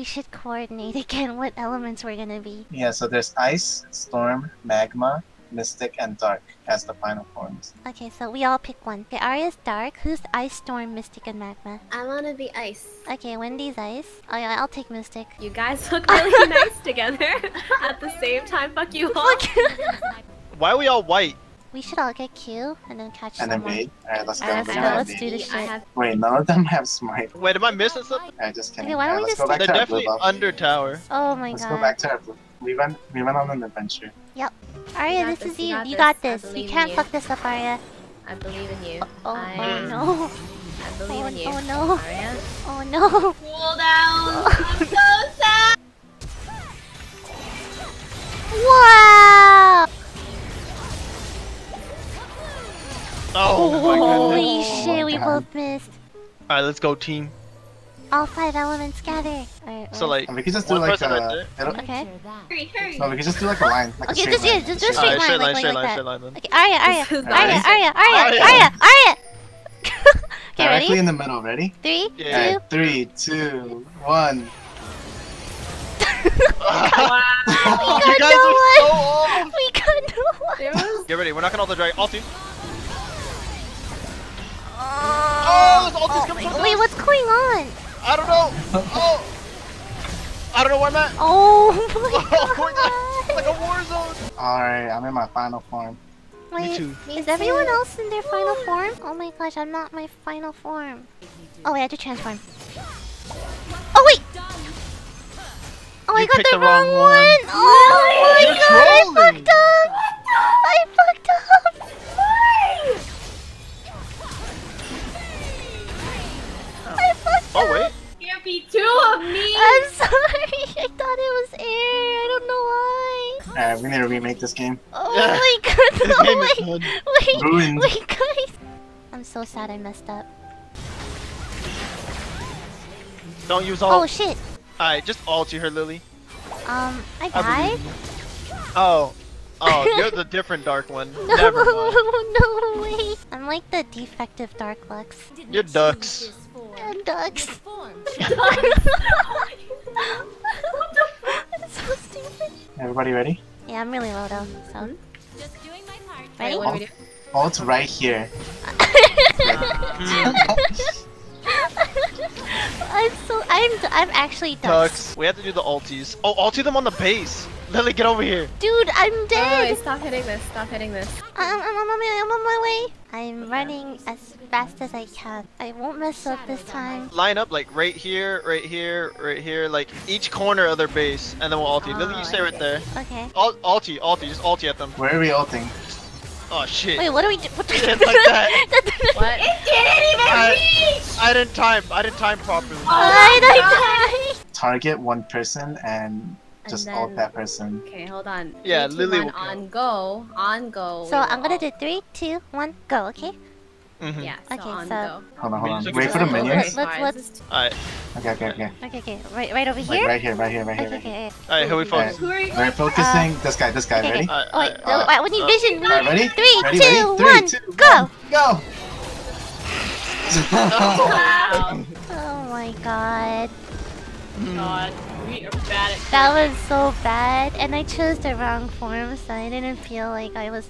we should coordinate again what elements we're gonna be. Yeah, so there's ice, storm, magma, mystic, and dark as the final forms. Okay, so we all pick one. Okay, Arya's dark. Who's ice, storm, mystic, and magma? I wanna be ice. Okay, Wendy's ice. Oh yeah, I'll take mystic. You guys look really nice together at the same time. Fuck you all. Why are we all white? We should all get Q and then catch And then someone. raid. Alright, let's go. Alright, let's go, have let's do this shit. have Wait, none of them have smite. Wait, am I missing something? I just kidding. Okay, why don't Alright, we let's just go back They're to our blue definitely under tower. Oh my god. Let's go back to our blue. We went, we went on an adventure. Yep. Arya, this this, is you you. got this. got I this. You can't you. fuck this up, Arya. I believe in you. Oh, I, oh mm. no. I believe Oh, in you. oh no. Arya. Oh no. Cool down. I'm so sad. Wow! Oh my goodness. Holy Oh shit, my we God. both missed. Alright, let's go team. All five elements gather. Alright, So like, we could just do like a. there. Uh, okay. Hurry, hurry. No, we could just do like a line. Like Okay, a just yeah, line. just do a Straight straight line, straight like, line, like, straight line, that. straight line then. Okay, Arya, Arya, This is Arya, nice. Arya, Arya, Arya. Arya, Arya. okay, Directly in the middle. Ready? Three, Yeah. two. Alright, three, two, one. wow. you guys no are one. so old. We got no one. Get ready, we're not gonna all the drag. Ulti. Oh, there's ultis oh coming from Wait, us. what's going on? I don't know. Oh. I don't know where I'm at. Oh my Oh my god. Like a war zone. Alright, I'm in my final form. Wait, too. is everyone else in their final form? Oh my gosh, I'm not my final form. Oh wait, I have to transform. Oh wait! Oh, I got the, the wrong, wrong one! one. Oh my You're god, I fucked up! I fucked be two of me. I'm sorry, I thought it was air. I don't know why. Alright, we need to remake this game. Oh Yeah. my god, no, wait, wait, Ruined. wait, guys. I'm so sad I messed up. Don't use all. Oh shit. Alright, just ult you her, Lily. Um, I I died? believe you. Oh. Oh, you're the different dark one. No, Never mind. no way. I'm like the defective Dark Lux. You're ducks. And ducks. It's so stupid. Everybody ready? Yeah, I'm really low though, so. Hmm? Wait, Ready? what do we do? Oh, Ult's right here. I'm so I'm I'm actually ducks. Ducks. We have to do the ulties. Oh, ulti them on the base. Lily, get over here. Dude, I'm Wait, dead. wait, stop hitting this. Stop hitting this. I'm, I'm, I'm, on my, I'm on my way. I'm running as fast as I can. I won't mess up this time. Line up like right here, right here, right here, like each corner of their base, and then we'll ulti. Lily, you stay right there. Okay. Ul ulti, ulti, just ulti at them. Where are we ulting? Oh shit. Wait, what do we do? What It's like that. What? I, I didn't time. I didn't time properly. I died. Target one person and just And ult that person. Okay, hold on. Yeah, Three, two, Lily one, will on go. On go. So I'm gonna do three, two, one, go. Okay. Mm -hmm. Yeah, so Okay, on so- go. Hold on, hold on. Wait for the on. minions. Let's- let's- Alright, Okay, okay, okay. Okay, okay. Right, right over Like here. right here, right here, right here. Okay, Right here. okay. okay. alright, who we focus? Who are you? We're focusing. this guy, this guy. Okay, Ready? okay. Alright, Oh wait, alright, no, I- we need uh, vision. We need ready? three, Ready, two, ready? one, Three, two, go. Go! Wow. Oh my god. God, we are bad at That was so bad, and I chose the wrong form, so I didn't feel like I was.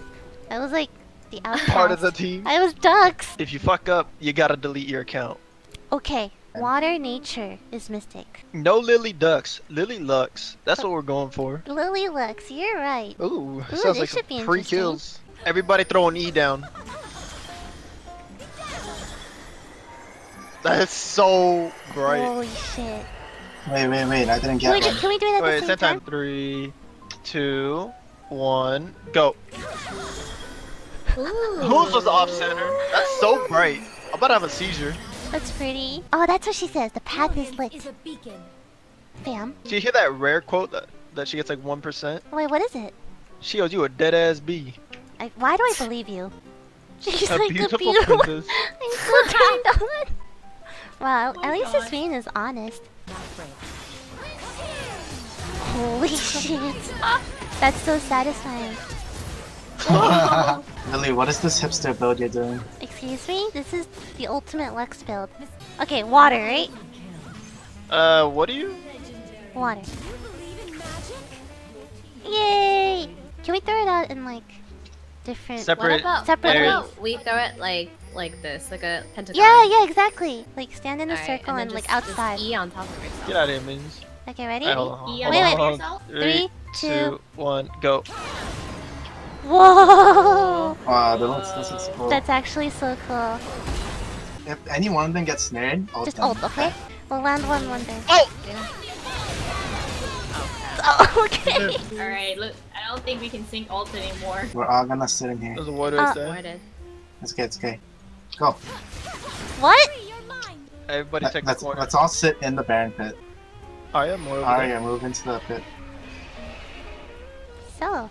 I was like the outcast. Part of the team. I was ducks. If you fuck up, you gotta delete your account. Okay, water nature is mystic. No Lily Ducks, Lily Lux. That's what we're going for. Lily Lux, you're right. Ooh, Ooh, sounds this like should be some free kills. Everybody throw an E down. That's so bright. Holy shit. Wait, wait, wait. I didn't Can we, get do, one. can we do it at Wait, the same same time. time? Three, two, one, go. Ooh. Who's was off center? That's so bright. I'm about to have a seizure. That's pretty. Oh, that's what she says. The path is lit. Is a beacon. Fam. Do you hear that rare quote that, that she gets like 1%? Wait, what is it? She owes you a dead ass B. I, why do I believe you? She's A like beautiful a beautiful. princess. I'm so turned on. Wow, Oh at least God. this being is honest. Holy shit. That's so satisfying. Lily, what is this hipster build you're doing? Excuse me? This is the ultimate Lux build. Okay, water, right? Uh, what do you? Water. Yay! Can we throw it out in like different? Separate What about, Separate what areas. about we throw it like like this, like a pentagon? Yeah, yeah, exactly. Like stand in a Alright, circle then and, like just- just outside. E on top of yourself. Get out of here, minions. Okay, ready? Alright, hold on, hold on, on Wait, top wait. of yourself. Three, two. two, one, go. Whoa! Wow, that looks, this is cool. That's actually so cool. If any one of them gets snared, ult Just them. ult, okay? We'll land one one day. Oh! Oh, okay. Alright, look, I don't think we can sync ult anymore. We're all gonna sit in here. There's a ward Uh, right there. Avoided. It's okay, it's okay. Go. What? Everybody Let, take the us corner. let's all sit in the Baron pit. Arya, more over there. Arya, move into the pit. So,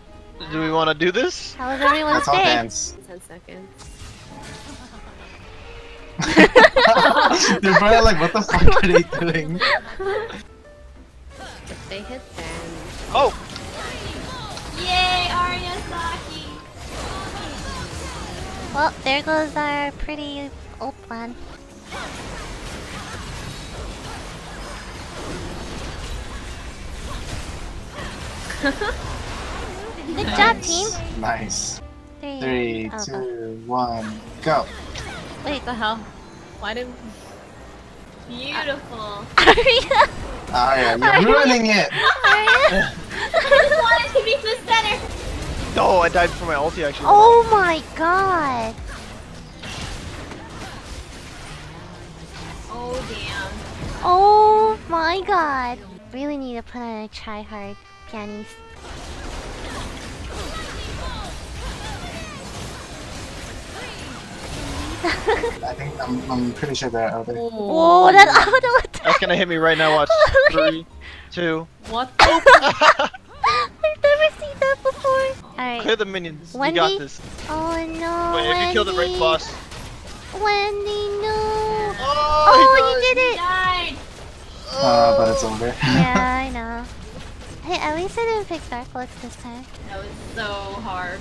Do we want to do this? how was everyone's Let's all day? dance. Ten seconds. They're probably like, what the fuck are they doing? If they hit, then Oh! Yay, Arya Saki! Well, there goes our pretty old plan. Good job, team. Nice. Three. Three, oh, two, one, go. Wait, what the hell? Why didn't? Beautiful. Arya. Arya, you're ruining it! Arya. I just wanted to be the center! Oh, I died for my ulti actually. Oh my god. Oh damn. Oh my god. Really need to put on a try hard panties. I think, I'm, I'm pretty sure they're out there. Oh, that auto attack. That's gonna hit me right now, watch. Three, two. What the? I've never seen that before. Clear Alright. the minions. We Wendy? got this. Oh no. Wait, if you kill the right Wendy. boss. Wendy, no. Oh, Oh, you did it. Died! Uh, but it's over. yeah, I know. Hey, at least I didn't pick Dark Lux this time. That was so hard.